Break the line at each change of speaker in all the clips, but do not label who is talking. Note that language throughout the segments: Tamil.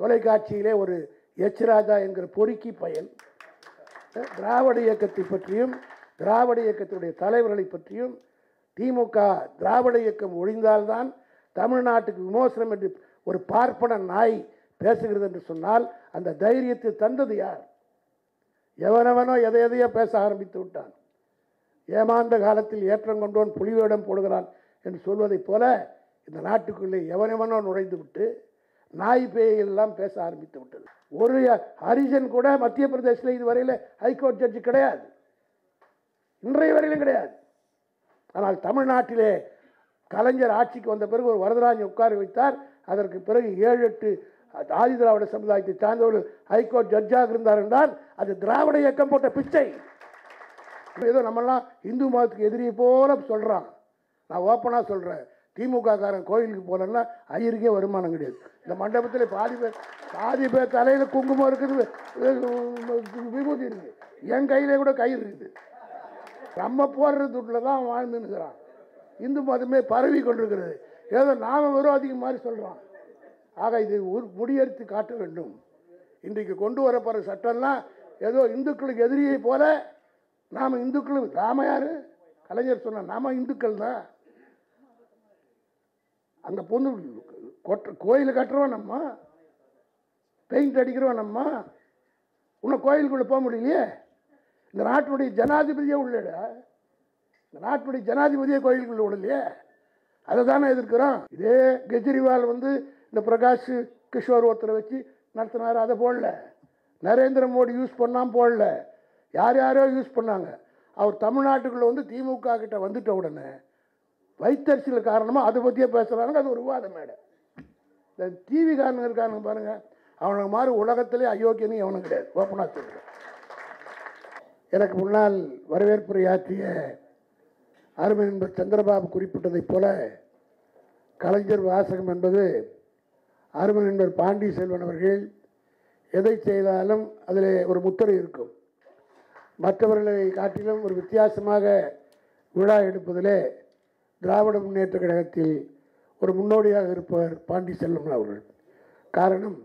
தொலைக்காட்சியிலே ஒரு எச் ராஜா என்கிற பொறுக்கி பயன். திராவிட இயக்கத்தை பற்றியும் திராவிட இயக்கத்துடைய தலைவர்களை பற்றியும் திமுக திராவிட இயக்கம் ஒழிந்தால்தான் தமிழ்நாட்டுக்கு விமோசனம் என்று ஒரு பார்ப்பன நாய் பேசுகிறது என்று சொன்னால் அந்த தைரியத்தை தந்தது யார்? எவனவனோ எதை எதையோ பேச ஆரம்பித்து விட்டான். ஏமாந்த காலத்தில் ஏற்றம் கொண்டோன் புலிவேடம் போடுகிறான் என்று சொல்வதைப் போல இந்த நாட்டுக்குள்ளே எவனெவனோ நுழைந்து விட்டு நாய் பேயெல்லாம் பேச ஆரம்பித்து விட்டது. ஒரு ஹரிஜன் கூட மத்திய பிரதேசத்தில் இதுவரையில் ஹைகோர்ட் ஜட்ஜு கிடையாது. இன்றைய வரையிலும் கிடையாது. ஆனால் தமிழ்நாட்டிலே கலைஞர் ஆட்சிக்கு வந்த பிறகு ஒரு வரதராஜன் உட்கார வைத்தார். அதற்கு பிறகு ஏழு எட்டு ஆதி திராவிட சமுதாயத்தை சார்ந்தவர்கள் ஹைகோர்ட் ஜட்ஜாக இருந்தார் என்றால் அது திராவிட இயக்கம் போட்ட பிச்சை. ஏதோ நம்மெல்லாம் இந்து மதத்துக்கு எதிரியை போல சொல்கிறான் நான் ஓப்பனாக சொல்கிறேன் திமுக காரன் கோயிலுக்கு போகலன்னா ஐயருக்கே வருமானம் கிடையாது. இந்த மண்டபத்தில் பாதி பேர் பாதி பேர் தலையில் குங்குமம் இருக்குது விபூதி இருக்குது. என் கையிலே கூட கயிறு இருக்குது. நம்ம போடுற துட்டில் தான் வாழ்ந்துன்னுக்கிறான் இந்து மதமே பரவி கொண்டிருக்கிறது. ஏதோ நாம விரோதிக்கு மாதிரி சொல்கிறான் ஆக இது முடியெடுத்து காட்ட வேண்டும். இன்றைக்கு கொண்டு வரப்போகிற சட்டம்லாம் ஏதோ இந்துக்களுக்கு எதிரியை போல நாம் இந்துக்கள் நாம கலைஞர் சொன்ன நாம இந்துக்கள் தான் அங்கே பொண்ணு கொட்ட கோயில் கட்டுறோம் நம்ம பெயிண்ட் அடிக்கிறோம் நம்ம. இன்னும் கோயிலுக்குள்ளே போக முடியலையே? இந்த நாட்டினுடைய ஜனாதிபதியே உள்ளடா. இந்த நாட்டினுடைய ஜனாதிபதியே கோயிலுக்குள்ளே விடலையே? அதை தானே எதிர்க்கிறோம் இதே கெஜ்ரிவால் வந்து இந்த பிரகாஷ் கிஷோர் ஒருத்தரை வச்சு நடத்தினார் அதை போடல. நரேந்திர மோடி யூஸ் பண்ணாமல் போடல. யார் யாரோ யூஸ் பண்ணாங்க. அவர் தமிழ்நாட்டுக்குள்ளே வந்து திமுக கிட்ட வந்துட்ட உடனே வைத்தறிச்சல் காரணமாக அதை பற்றியே பேசுகிறாங்க அது ஒரு விவாத மேடை இந்த டிவி காரனுங்க இருக்கானுங்க பாருங்கள் அவனுக்கு மாதிரி உலகத்திலே அயோக்கியனும் எவனும் கிடையாது. ஓப்பனாக சொல்கிறேன் எனக்கு முன்னால் வரவேற்புரையாற்றிய அருமை நண்பர் சந்திரபாபு குறிப்பிட்டதைப் போல கலைஞர் வாசகம் என்பது அருமை என்பர் பாண்டி செல்வன் அவர்கள் எதை செய்தாலும் அதில் ஒரு முத்திரை இருக்கும். மற்றவர்களை காட்டிலும் ஒரு வித்தியாசமாக விழா எடுப்பதிலே திராவிட முன்னேற்ற கழகத்தில் ஒரு முன்னோடியாக இருப்பவர் பாண்டி செல்வம் அவர்கள். காரணம்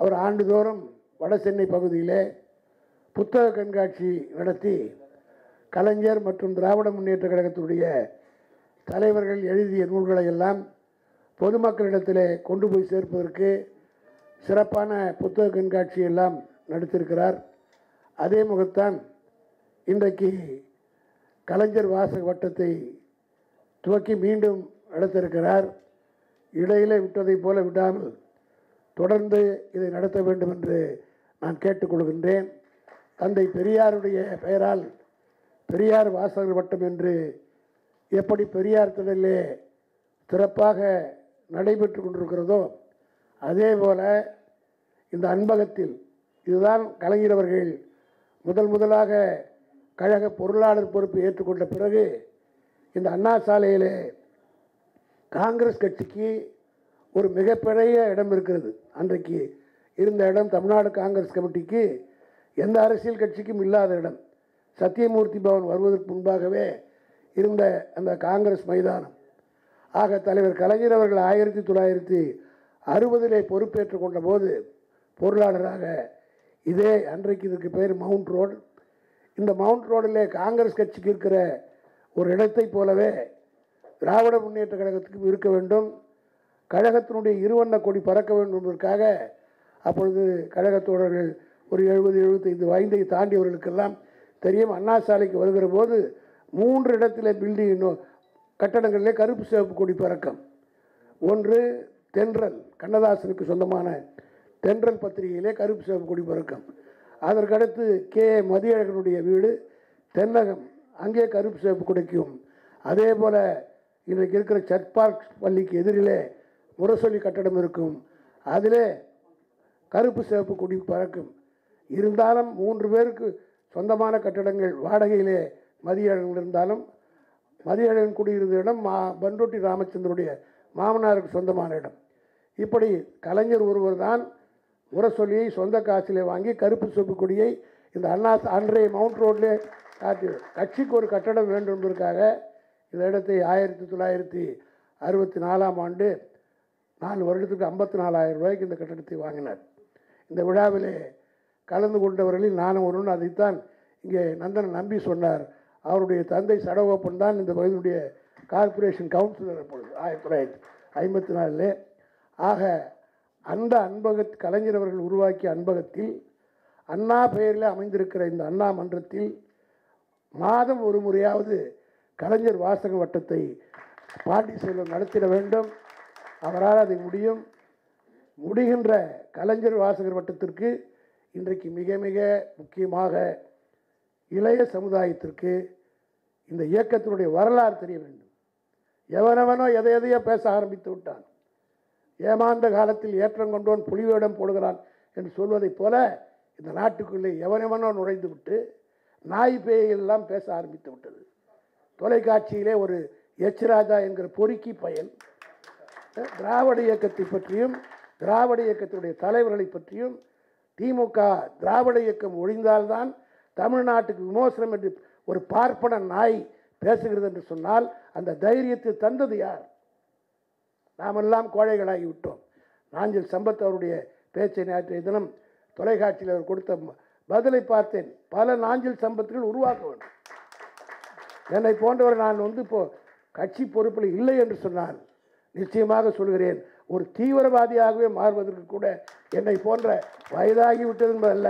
அவர் ஆண்டுதோறும் வட சென்னை பகுதியிலே புத்தக கண்காட்சி நடத்தி கலைஞர் மற்றும் திராவிட முன்னேற்ற கழகத்துடைய தலைவர்கள் எழுதிய நூல்களை எல்லாம் பொதுமக்களிடத்திலே கொண்டு போய் சேர்ப்பதற்கு சிறப்பான புத்தக கண்காட்சி எல்லாம் நடத்தியிருக்கிறார். அதே முகத்தான் இன்றைக்கு கலைஞர் வாசக வட்டத்தை துவக்கி மீண்டும் எடுத்திருக்கிறார் இடையிலே விட்டதைப் போல விடாமல் தொடர்ந்து இதை நடத்த வேண்டும் என்று நான் கேட்டுக்கொள்கின்றேன். தந்தை பெரியாருடைய பெயரால் பெரியார் வாசகர் வட்டம் என்று எப்படி பெரியார் திடலே சிறப்பாக நடைபெற்று கொண்டிருக்கிறதோ அதே போல இந்த அன்பகத்தில் இதுதான் கலைஞர் அவர்கள் முதல் முதலாக கழக பொருளாளர் பொறுப்பு ஏற்றுக்கொண்ட பிறகு இந்த அண்ணா சாலையிலே காங்கிரஸ் கட்சிக்கு ஒரு மிகப்பெரிய இடம் இருக்கிறது. அன்றைக்கு இருந்த இடம் தமிழ்நாடு காங்கிரஸ் கமிட்டிக்கு எந்த அரசியல் கட்சிக்கும் இல்லாத இடம். சத்தியமூர்த்தி பவன் வருவதற்கு முன்பாகவே இருந்த அந்த காங்கிரஸ் மைதானம். ஆக தலைவர் கலைஞர் அவர்கள் ஆயிரத்தி தொள்ளாயிரத்தி அறுபதிலே பொறுப்பேற்று கொண்ட போது பொருளாளராக இதே அன்றைக்கு இதுக்கு பேர் மவுண்ட் ரோடு. இந்த மவுண்ட் ரோடில் காங்கிரஸ் கட்சிக்கு இருக்கிற ஒரு இடத்தைப் போலவே திராவிட முன்னேற்ற கழகத்துக்கும் இருக்க வேண்டும். கழகத்தினுடைய இருவண்ண கொடி பறக்க வேண்டும் என்பதற்காக அப்பொழுது கழகத் தோழர்கள் ஒரு எழுபது எழுபத்தைந்து வயதை தாண்டியவர்களுக்கெல்லாம் தெரியும். அண்ணா சாலைக்கு வருகிற போது மூன்று இடத்துல பில்டிங் கட்டடங்களிலே கருப்பு சிவப்பு கொடி பறக்கம். ஒன்று தென்றல் கண்ணதாசனுக்கு சொந்தமான தென்றல் பத்திரிகையிலே கருப்பு சிவப்பு கொடி பறக்கம். அதற்கடுத்து கே மதியழகனுடைய வீடு தென்னகம். அங்கே கருப்பு சேப்பு கிடைக்கும். அதே போல் இன்றைக்கு இருக்கிற சர்ச் பார்க் பள்ளிக்கு எதிரிலே முரசொலி கட்டடம் இருக்கும். அதிலே கருப்பு சேப்பு குடி பறக்கும். இருந்தாலும் மூன்று பேருக்கு சொந்தமான கட்டடங்கள் வாடகையிலே மதியழகன் இருந்தாலும் மதியழகன் குடியிருந்த இடம் மா பண்ருட்டி ராமச்சந்திரனுடைய மாமனாருக்கு சொந்தமான இடம். இப்படி கலைஞர் ஒருவர் தான் முரசொலியை சொந்த காசிலே வாங்கி கருப்பு சேப்பு கொடியை இந்த அண்ணா அன்றைய மவுண்ட் ரோட்லே காட்டி கட்சிக்கு ஒரு கட்டடம் வேண்டும் என்பதற்காக இந்த இடத்தை ஆயிரத்தி தொள்ளாயிரத்தி அறுபத்தி நாலாம் ஆண்டு நாலு வருடத்துக்கு ஐம்பத்தி நாலாயிரம் ரூபாய்க்கு இந்த கட்டடத்தை வாங்கினார். இந்த விழாவிலே கலந்து கொண்டவர்களில் நானும் ஒருவன். அதைத்தான் இங்கே நந்தன் நம்பி சொன்னார். அவருடைய தந்தை சடகோப்பன் தான் இந்த பகுதியுடைய கார்ப்பரேஷன் கவுன்சிலர் அப்பொழுது ஆயிரத்தி தொள்ளாயிரத்தி ஐம்பத்தி நாலில் ஆக அந்த அன்பக கலைஞர் அவர்கள் உருவாக்கிய அன்பகத்தில் அண்ணா பெயரில் அமைந்திருக்கிற இந்த அண்ணா மன்றத்தில் மாதம் ஒரு முறையாவது கலைஞர் வாசக வட்டத்தை பாண்டி செல்வம் நடத்திட வேண்டும். அவரால் அதை முடியும். முடிகின்ற கலைஞர் வாசகர் வட்டத்திற்கு இன்றைக்கு மிக மிக முக்கியமாக இளைய சமுதாயத்திற்கு இந்த இயக்கத்தினுடைய வரலாறு தெரிய வேண்டும். எவனவனோ எதை எதையோ பேச ஆரம்பித்து விட்டான். ஏமாந்த காலத்தில் ஏற்றம் கொண்டோன் புலிவேடம் போடுகிறான் என்று சொல்வதைப் போல இந்த நாட்டுக்குள்ளே எவனெவனோ நுழைந்து விட்டு நாய் பேயெல்லாம் பேச ஆரம்பித்து விட்டது. தொலைக்காட்சியிலே ஒரு எச் ராஜா என்கிற பொறுக்கி பயன் திராவிட இயக்கத்தை பற்றியும் திராவிட இயக்கத்தினுடைய தலைவர்களை பற்றியும் திமுக திராவிட இயக்கம் ஒழிந்தால்தான் தமிழ்நாட்டுக்கு விமோசனம் என்று ஒரு பார்ப்பன நாய் பேசுகிறது என்று சொன்னால் அந்த தைரியத்தை தந்தது யார்? நாமெல்லாம் கோழைகளாகி விட்டோம். நாஞ்சில் சம்பத் அவருடைய பேச்சை நேற்றைய தினம் தொலைக்காட்சியில் அவர் கொடுத்த பதிலை பார்த்தேன். பல நாஞ்சில் சம்பத்துகள் உருவாக்க வேண்டும். என்னை போன்றவர் நான் வந்து இப்போ கட்சி பொறுப்பில் இல்லை என்று சொன்னால் நிச்சயமாக சொல்கிறேன். ஒரு தீவிரவாதியாகவே மாறுவதற்கு கூட என்னை போன்ற வயதாகி விட்டது என்பதல்ல.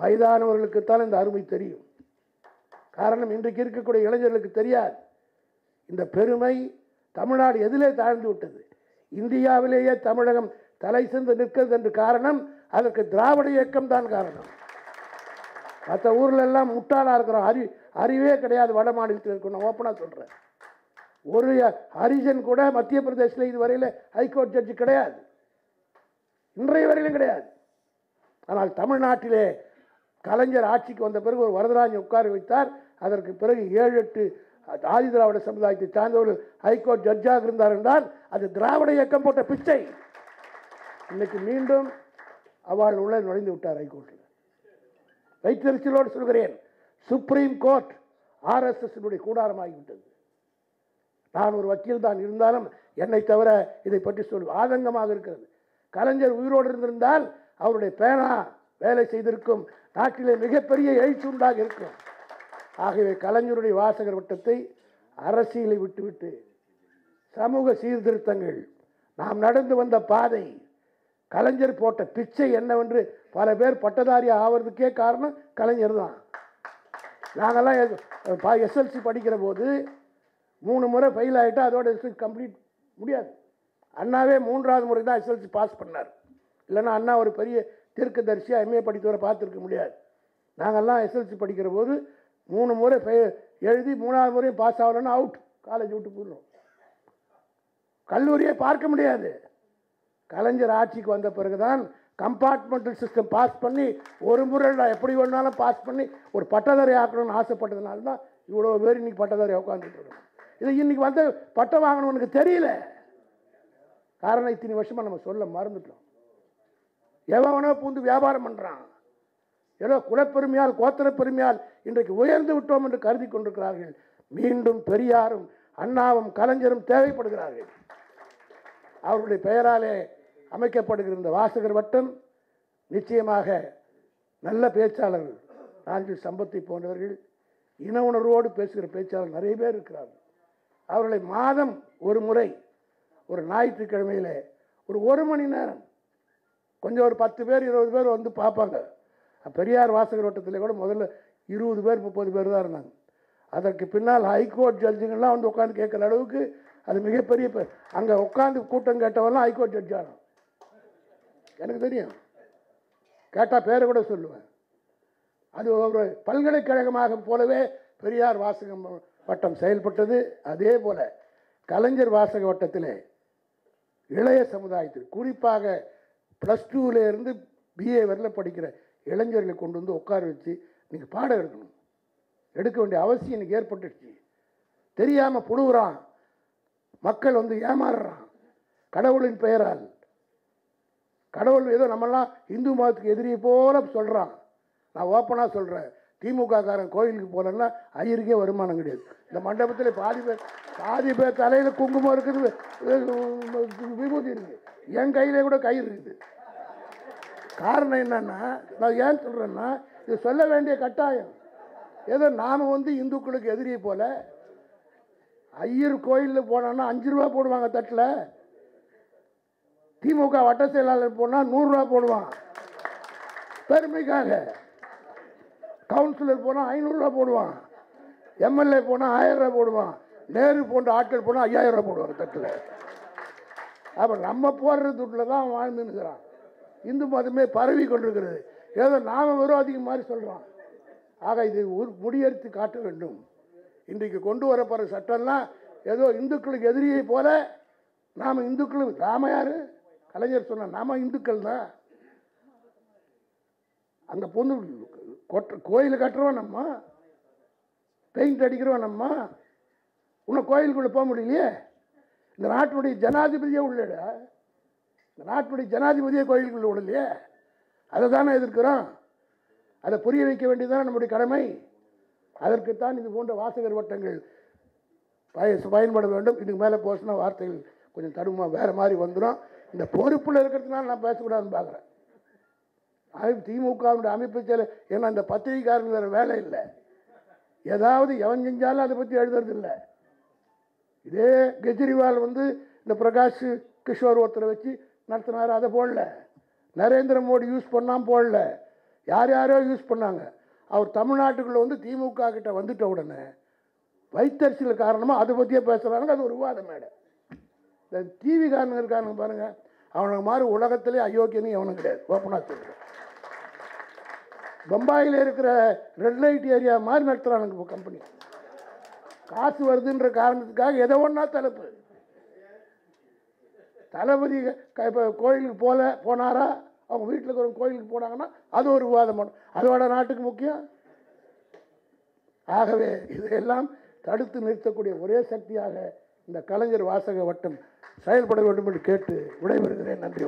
வயதானவர்களுக்குத்தான் இந்த அருமை தெரியும். காரணம் இன்றைக்கு இருக்கக்கூடிய இளைஞர்களுக்கு தெரியாது. இந்த பெருமை தமிழ்நாடு எதிலே தாழ்ந்து விட்டது. இந்தியாவிலேயே தமிழகம் தலை சென்று நிற்கிறது என்று காரணம் அதற்கு திராவிட இயக்கம் தான் காரணம். மற்ற ஊர்லெல்லாம் எல்லாம் முட்டாளா இருக்கிறோம் அறி அறிவே கிடையாது வட மாநிலத்தில் இருக்கும் நான் ஓப்பனாக சொல்கிறேன் ஒரு ஹரிஜன் கூட மத்திய பிரதேசத்தில் இதுவரையில் ஹைகோர்ட் ஜட்ஜு கிடையாது. இன்றைய வரையிலும் கிடையாது. ஆனால் தமிழ்நாட்டிலே கலைஞர் ஆட்சிக்கு வந்த பிறகு ஒரு வரதராஜன் உட்கார வைத்தார். அதற்கு பிறகு ஏழு எட்டு ஆதி திராவிட சமுதாயத்தை சார்ந்தவர்கள் ஹைகோர்ட் ஜட்ஜாக இருந்தார் என்றால் அது திராவிட இயக்கம் போட்ட பிச்சை. இன்னைக்கு மீண்டும் அவள் உள்ள நுழைந்து விட்டார் ஹைகோர்ட்டில் வைத்தறிச்சலோடு சொல்கிறேன். சுப்ரீம் கோர்ட் ஆர்எஸ்எஸ்னுடைய கூடாரமாகிவிட்டது. நான் ஒரு வக்கீல் தான் இருந்தாலும் என்னை தவிர இதை பற்றி சொல் ஆதங்கமாக இருக்கிறது. கலைஞர் உயிரோடு இருந்திருந்தால் அவருடைய பேனா வேலை செய்திருக்கும். நாட்டிலே மிகப்பெரிய எழுச்சி உண்டாக இருக்கும். ஆகவே கலைஞருடைய வாசகர் வட்டத்தை அரசியலை விட்டுவிட்டு சமூக சீர்திருத்தங்கள் நாம் நடந்து வந்த பாதை கலைஞர் போட்ட பிச்சை என்னவென்று பல பேர் பட்டதாரி ஆகிறதுக்கே காரணம் கலைஞர் தான். நாங்கெல்லாம் எஸ்எல்சி படிக்கிற போது மூணு முறை ஃபெயில் ஆகிட்டா அதோட எஸ்எல்சி கம்ப்ளீட் முடியாது. அண்ணாவே மூன்றாவது முறை தான் எஸ்எல்சி பாஸ் பண்ணார். இல்லைன்னா அண்ணா ஒரு பெரிய தீர்க்கதரிசியாக எம்ஏ படித்தவரை பார்த்துருக்க முடியாது. நாங்கள்லாம் எஸ்எல்சி படிக்கிற போது மூணு முறை எழுதி மூணாவது முறையும் பாஸ் ஆகலைன்னா அவுட் காலேஜ் விட்டு போயிடும் கல்லூரியை பார்க்க முடியாது. கலைஞர் ஆட்சிக்கு வந்த பிறகுதான் கம்பார்ட்மெண்டல் சிஸ்டம் பாஸ் பண்ணி ஒரு முறை நான் எப்படி வேணாலும் பாஸ் பண்ணி ஒரு பட்டதாரி ஆக்கணும்னு ஆசைப்பட்டதுனால தான் இவ்வளோ பேர் இன்றைக்கி பட்டதாரி உட்காந்துட்டு இருக்கோம் இது இன்றைக்கி வந்து பட்டம் வாங்கணும்னு தெரியல. காரணம் இத்தனை வருஷமாக நம்ம சொல்ல மறந்துட்டோம். எவனோ பூந்து வியாபாரம் பண்ணுறான் ஏதோ குலப்பெருமையால் கோத்திர பெருமையால் இன்றைக்கு உயர்ந்து விட்டோம் என்று கருதி கொண்டிருக்கிறார்கள். மீண்டும் பெரியாரும் அண்ணாவும் கலைஞரும் தேவைப்படுகிறார்கள். அவருடைய பெயராலே அமைக்கப்படுகிற இந்த வாசகர் வட்டம் நிச்சயமாக நல்ல பேச்சாளர்கள். நாஞ்சில் சம்பத்தை போன்றவர்கள் இன உணர்வோடு பேசுகிற பேச்சாளர் நிறைய பேர் இருக்கிறார்கள். அவர்களை மாதம் ஒரு முறை ஒரு ஞாயிற்றுக்கிழமையில் ஒரு ஒரு மணி நேரம் கொஞ்சம் ஒரு பத்து பேர் இருபது பேர் வந்து பார்ப்பாங்க. பெரியார் வாசகர் வட்டத்தில் கூட முதல்ல இருபது பேர் முப்பது பேர் தான் இருந்தாங்க. அதற்கு பின்னால் ஹைகோர்ட் ஜட்ஜுங்கள்லாம் வந்து உட்காந்து கேட்குற அளவுக்கு அது மிகப்பெரிய அங்கே உட்காந்து கூட்டம் கேட்டவெல்லாம் ஹைகோர்ட் ஜட்ஜ் ஆனோம் எனக்கு தெரியும். கேட்டால் பேரை கூட சொல்லுவேன். அது ஒரு பல்கலைக்கழகமாக போலவே பெரியார் வாசகம் வட்டம் செயல்பட்டது. அதே போல் கலைஞர் வாசக வட்டத்திலே இளைய சமுதாயத்தில் குறிப்பாக ப்ளஸ் டூவிலேருந்து பிஏ வரையில் படிக்கிற இளைஞர்களை கொண்டு வந்து உட்கார வச்சு நீங்கள் பாடம் எடுக்கணும். எடுக்க வேண்டிய அவசியம் எனக்கு ஏற்பட்டுடுச்சு. தெரியாமல் புழுகுறான். மக்கள் வந்து ஏமாறுறான். கடவுளின் பெயரால் கடவுள் ஏதோ நம்மெல்லாம் இந்து மதத்துக்கு எதிரியை போல சொல்கிறான் நான் ஓப்பனாக சொல்கிறேன் திமுக காரன் கோயிலுக்கு போகலன்னா ஐயருக்கே வருமானம் கிடையாது. இந்த மண்டபத்தில் பாதி பேர் பாதி பேர் தலையில் குங்குமம் இருக்குது விபூதி இருக்குது என் கையிலே கூட கயிறு இருக்குது. காரணம் என்னன்னா நான் ஏன் சொல்கிறேன்னா இது சொல்ல வேண்டிய கட்டாயம். ஏதோ நாம் வந்து இந்துக்களுக்கு எதிரியை போல ஐயர் கோயிலில் போனோன்னா அஞ்சு ரூபா போடுவாங்க தட்டில். திமுக வட்ட செயலாளர் போனால் நூறுரூவா போடுவான். பெருமைக்காக. கவுன்சிலர் போனால் ஐநூறுரூவா போடுவான். எம்எல்ஏ போனால் ஆயிரரூவா போடுவான். நேரு போன்ற ஆட்கள் போனால் ஐயாயிரம் ரூபா போடுவாங்க தட்டில். அப்போ நம்ம போடுற துட்டில் தான் அவன் வாழ்ந்து இந்து மதமே பரவி கொண்டிருக்கிறது. ஏதோ நாம விரோதிக்கு மாதிரி சொல்கிறோம் ஆக இது ஒரு முடியெடுத்து காட்ட வேண்டும். இன்றைக்கு கொண்டு வரப்படுற சட்டம்லாம் ஏதோ இந்துக்களுக்கு எதிரியை போல நாம் இந்துக்களும் நாம கலைஞர் சொன்ன நாம இந்துக்கள் தான். அங்கே பொண்ணு கொட்ட கோயில் கட்டுறோம் நம்ம? பெயிண்ட் அடிக்கிறோம் நம்ம? இன்னும் கோயிலுக்குள்ளே போக முடியலையே? இந்த நாட்டுடைய ஜனாதிபதியே உள்ளடா. இந்த நாட்டுடைய ஜனாதிபதியே கோயிலுக்குள்ளே விடலையே? அதை தானே எதிர்க்கிறோம். அதை புரிய வைக்க வேண்டியதுதான் நம்முடைய கடமை. அதற்குத்தான் இது போன்ற வாசகர் வட்டங்கள் பய- பயன்பட வேண்டும். இதுக்கு மேலே போசின வார்த்தைகள் கொஞ்சம் தடுமா வேறு மாதிரி வந்துடும். இந்த பொறுப்பில் இருக்கிறதுனால நான் பேசக்கூடாதுன்னு பார்க்குறேன். அது திமுகவுடைய அமைப்பு செயல் ஏன்னா இந்த பத்திரிகைக்காரங்க வேறு வேலை இல்லை. ஏதாவது எவன் செஞ்சாலும் அதை பற்றி எழுதுறது இல்லை. இதே கெஜ்ரிவால் வந்து இந்த பிரகாஷ் கிஷோர் ஒருத்தரை வச்சு நடத்தினார் அதை போடல. நரேந்திர மோடி யூஸ் பண்ணாமல் போடல. யார் யாரோ யூஸ் பண்ணாங்க. அவர் தமிழ்நாட்டுக்குள்ளே வந்து திமுக கிட்ட வந்துட்ட உடனே வைத்தறிச்சல் காரணமாக அதை பற்றியே பேசுகிறாங்க அது ஒரு விவாத மேடை. இந்த டிவி காரணங்கள் இருக்கானுங்க பாருங்கள் அவனுக்கு மாதிரி உலகத்திலே அயோக்கியன்னு எவனும் கிடையாது. ஓப்பனாக சொல்கிறேன் பம்பாயில் இருக்கிற ரெட் லைட் ஏரியா மாதிரி நடத்துகிறானுங்க இப்போ கம்பெனி காசு வருதுன்ற காரணத்துக்காக எதை ஒன்றா தலைப்பு தளபதி க- இப்போ கோயிலுக்கு போல போனாரா? அவங்க வீட்டில் இருக்கிற கோயிலுக்கு போனாங்கன்னா அது ஒரு விவாதம் பண்ணும். அதோட நாட்டுக்கு முக்கியம்? ஆகவே இதையெல்லாம் தடுத்து நிறுத்தக்கூடிய ஒரே சக்தியாக இந்த கலைஞர் வாசக வட்டம் செயல்பட வேண்டும் என்று கேட்டு விடைபெறுகிறேன். நன்றி